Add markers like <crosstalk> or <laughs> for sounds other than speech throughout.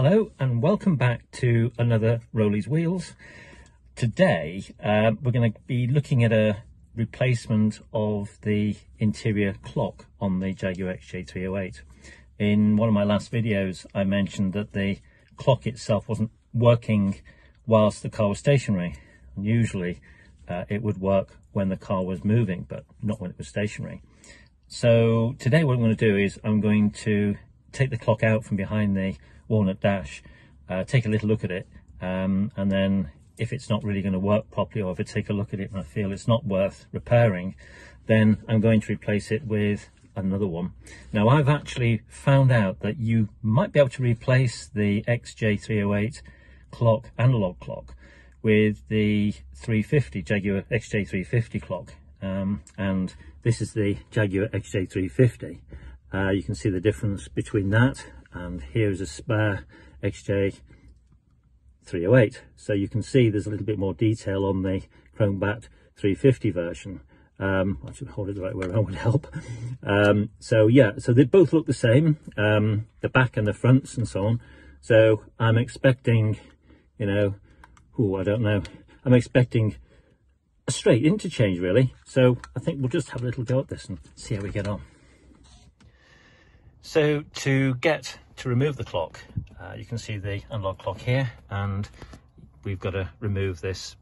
Hello and welcome back to another Roly's Wheels. Today uh, we're going to be looking at a replacement of the interior clock on the Jaguar XJ308. In one of my last videos I mentioned that the clock itself wasn't working whilst the car was stationary. And usually uh, it would work when the car was moving but not when it was stationary. So today what I'm going to do is I'm going to take the clock out from behind the walnut dash, uh, take a little look at it, um, and then if it's not really going to work properly or if I take a look at it and I feel it's not worth repairing, then I'm going to replace it with another one. Now I've actually found out that you might be able to replace the XJ308 clock, analog clock, with the 350 Jaguar XJ350 clock. Um, and this is the Jaguar XJ350. Uh, you can see the difference between that and here is a spare XJ 308 so you can see there's a little bit more detail on the chrome Bat 350 version. Um, I should hold it the right way around <laughs> would help. Um, so yeah so they both look the same um, the back and the fronts and so on. So I'm expecting you know oh I don't know. I'm expecting a straight interchange really. So I think we'll just have a little go at this and see how we get on so to get to remove the clock, uh, you can see the analog clock here and we've got to remove this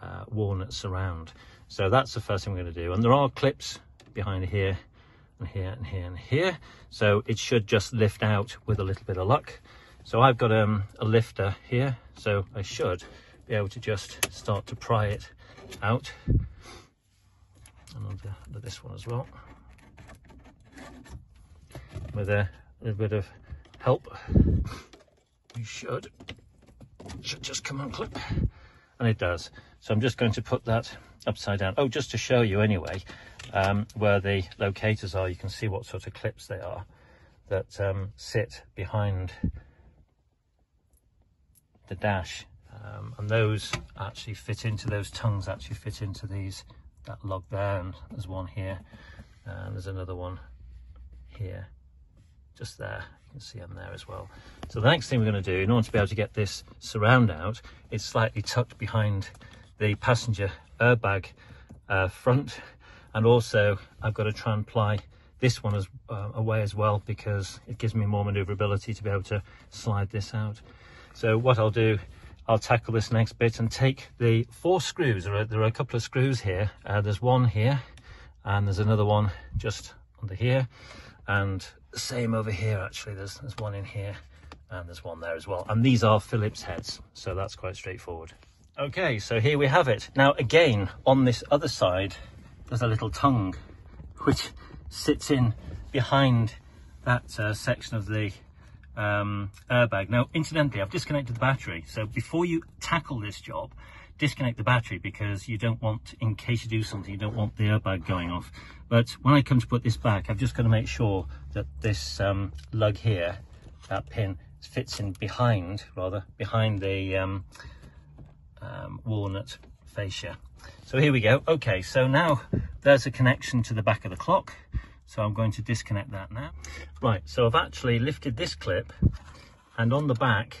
uh, walnut surround. So that's the first thing we're going to do. And there are clips behind here and here and here and here. So it should just lift out with a little bit of luck. So I've got um, a lifter here, so I should be able to just start to pry it out. And under, under this one as well. With a little bit of help. You should, should just come unclip. And it does. So I'm just going to put that upside down. Oh, just to show you anyway, um, where the locators are, you can see what sort of clips they are that um, sit behind the dash. Um, and those actually fit into, those tongues actually fit into these, that lug there, and there's one here, and there's another one here, just there You can see them there as well. So the next thing we're going to do, in order to be able to get this surround out, it's slightly tucked behind the passenger airbag uh, front. And also I've got to try and ply this one as, uh, away as well because it gives me more maneuverability to be able to slide this out. So what I'll do, I'll tackle this next bit and take the four screws. There are, there are a couple of screws here. Uh, there's one here and there's another one just under here and same over here actually. There's there's one in here and there's one there as well. And these are phillips heads so that's quite straightforward. Okay so here we have it. Now again on this other side there's a little tongue which sits in behind that uh, section of the um, airbag. Now incidentally i've disconnected the battery. So before you tackle this job disconnect the battery because you don't want, in case you do something, you don't want the airbag going off. But when I come to put this back, I've just got to make sure that this um, lug here, that pin, fits in behind, rather, behind the um, um, walnut fascia. So here we go. Okay, so now there's a connection to the back of the clock. So I'm going to disconnect that now. Right, so I've actually lifted this clip and on the back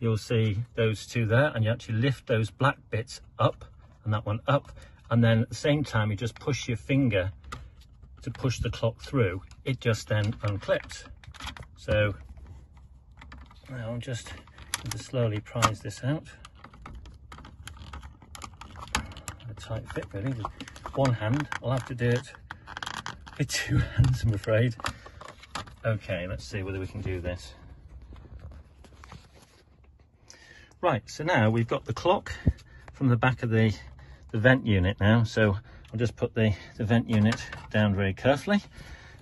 you'll see those two there and you actually lift those black bits up and that one up and then at the same time you just push your finger to push the clock through. It just then unclips. So I'm just slowly prise this out. A tight fit really. One hand. I'll have to do it with two <laughs> hands I'm afraid. Okay let's see whether we can do this Right, so now we've got the clock from the back of the, the vent unit now. So I'll just put the, the vent unit down very carefully.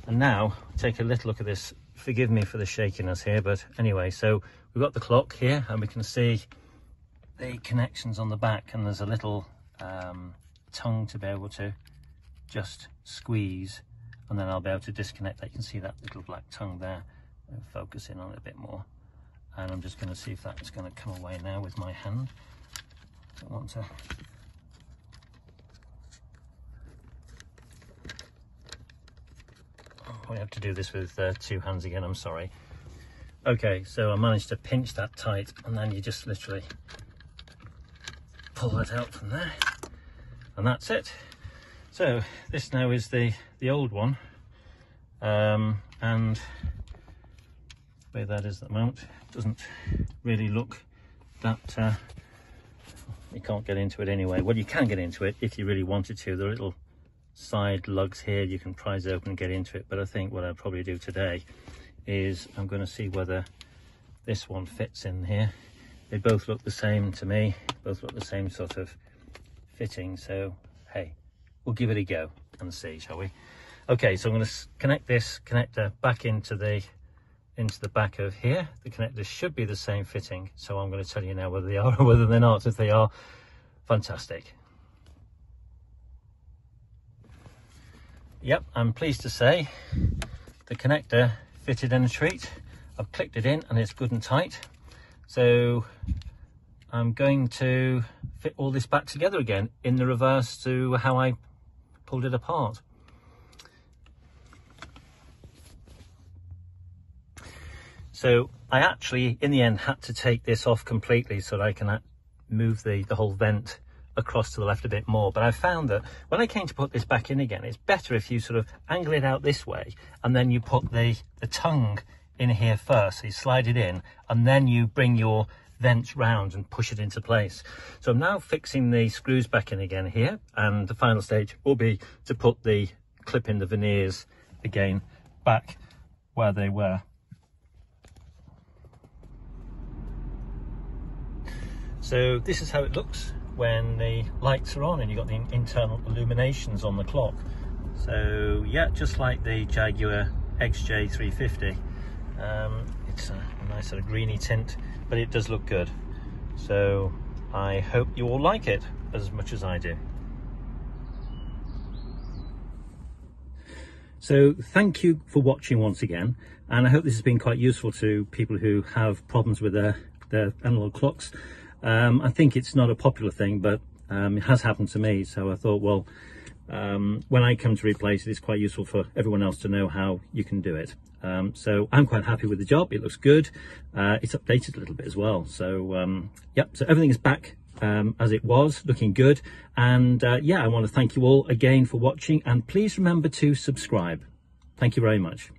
And now take a little look at this. Forgive me for the shakiness here, but anyway, so we've got the clock here and we can see the connections on the back and there's a little um, tongue to be able to just squeeze and then I'll be able to disconnect that. You can see that little black tongue there. Focus in on it a bit more and I'm just going to see if that's going to come away now with my hand. I want to oh, I have to do this with uh, two hands again, I'm sorry. Okay, so I managed to pinch that tight and then you just literally pull that out from there and that's it. So this now is the, the old one um, and way that is at the moment doesn't really look that uh, you can't get into it anyway. Well, you can get into it if you really wanted to. The little side lugs here, you can prise open and get into it. But I think what I'll probably do today is I'm going to see whether this one fits in here. They both look the same to me, both look the same sort of fitting. So, hey, we'll give it a go and see, shall we? Okay, so I'm going to connect this connector back into the into the back of here. The connectors should be the same fitting, so I'm going to tell you now whether they are or whether they're not. If they are, fantastic. Yep, I'm pleased to say the connector fitted in a treat. I've clicked it in and it's good and tight. So I'm going to fit all this back together again in the reverse to how I pulled it apart. So I actually, in the end, had to take this off completely so that I can move the, the whole vent across to the left a bit more. But I found that when I came to put this back in again, it's better if you sort of angle it out this way and then you put the, the tongue in here first. So you slide it in and then you bring your vents round and push it into place. So I'm now fixing the screws back in again here. And the final stage will be to put the clip in the veneers again back where they were. So this is how it looks when the lights are on and you've got the internal illuminations on the clock. So yeah, just like the Jaguar XJ350, um, it's a, nice sort of greeny tint, but it does look good. So I hope you all like it as much as I do. So thank you for watching once again, and I hope this has been quite useful to people who have problems with their, their analog clocks. Um, I think it's not a popular thing, but um, it has happened to me. So I thought, well, um, when I come to replace it, it's quite useful for everyone else to know how you can do it. Um, so I'm quite happy with the job. It looks good. Uh, it's updated a little bit as well. So um, yep, so everything is back um, as it was, looking good. And uh, yeah, I want to thank you all again for watching and please remember to subscribe. Thank you very much.